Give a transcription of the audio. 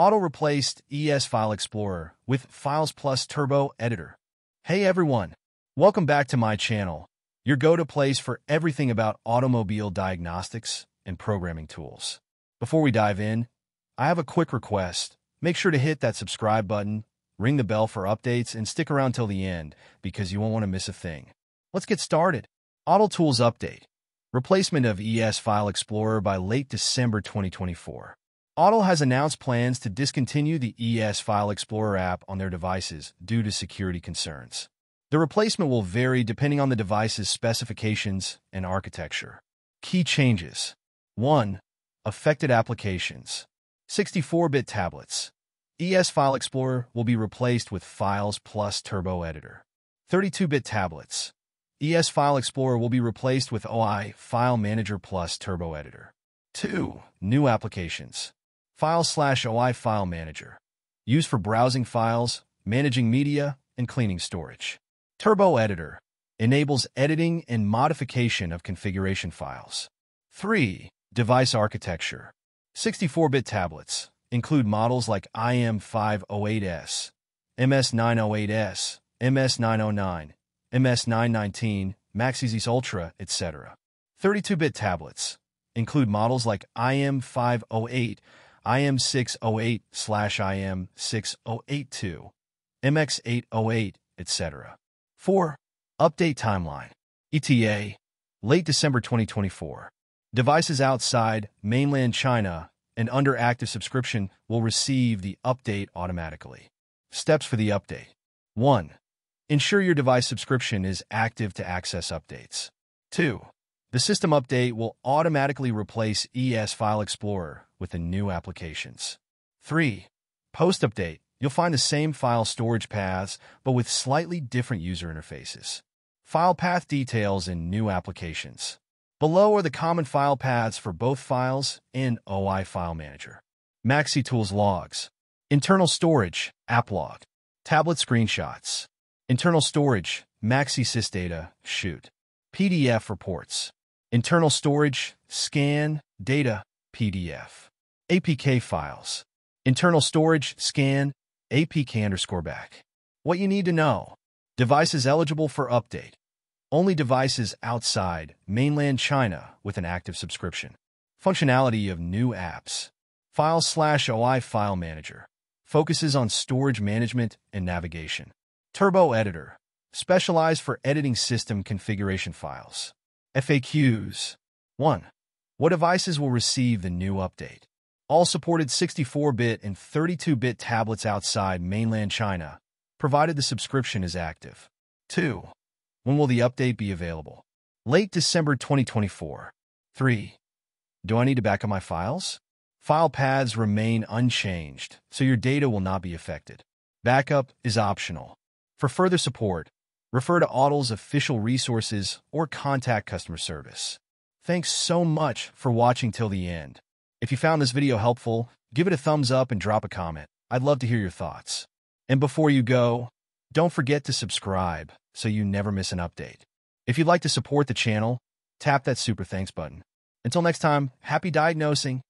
Autel-replaced ES File Explorer with Files Plus Turbo Editor. Hey everyone, welcome back to my channel, your go-to place for everything about automobile diagnostics and programming tools. Before we dive in, I have a quick request. Make sure to hit that subscribe button, ring the bell for updates, and stick around till the end because you won't want to miss a thing. Let's get started. Autel Tools Update. Replacement of ES File Explorer by late December 2024. Autel has announced plans to discontinue the ES File Explorer app on their devices due to security concerns. The replacement will vary depending on the device's specifications and architecture. Key changes 1. Affected applications 64-bit tablets. ES File Explorer will be replaced with Files plus Turbo Editor. 32-bit tablets. ES File Explorer will be replaced with OI File Manager plus Turbo Editor. 2. New applications. File slash OI File Manager. Used for browsing files, managing media, and cleaning storage. Turbo Editor. Enables editing and modification of configuration files. 3. Device architecture. 64-bit tablets include models like IM508S, MS908S, MS909, MS919, Maxisys Ultra, etc. 32-bit tablets include models like IM508, IM608 slash IM6082, MX808, etc. 4. Update timeline. ETA. Late December 2024. Devices outside mainland China and under active subscription will receive the update automatically. Steps for the update. 1. Ensure your device subscription is active to access updates. 2. The system update will automatically replace ES File Explorer with the new applications. 3. Post-update, you'll find the same file storage paths, but with slightly different user interfaces. File path details in new applications. Below are the common file paths for both files in OI File Manager. MaxiTools logs. Internal storage, app log. Tablet screenshots. Internal storage, Maxi Sysdata, shoot. PDF reports. Internal storage, scan, data, PDF. APK files. Internal storage, scan, APK underscore back. What you need to know. Devices eligible for update. Only devices outside mainland China with an active subscription. Functionality of new apps. File slash OI File Manager. Focuses on storage management and navigation. Turbo Editor. Specialized for editing system configuration files. FAQs 1. What devices will receive the new update? All supported 64-bit and 32-bit tablets outside mainland China, provided the subscription is active. 2. When will the update be available? Late December 2024. 3. Do I need to back up my files? File paths remain unchanged, so your data will not be affected. Backup is optional. For further support, refer to Autel's official resources or contact customer service. Thanks so much for watching till the end. If you found this video helpful, give it a thumbs up and drop a comment. I'd love to hear your thoughts. And before you go, don't forget to subscribe so you never miss an update. If you'd like to support the channel, tap that super thanks button. Until next time, happy diagnosing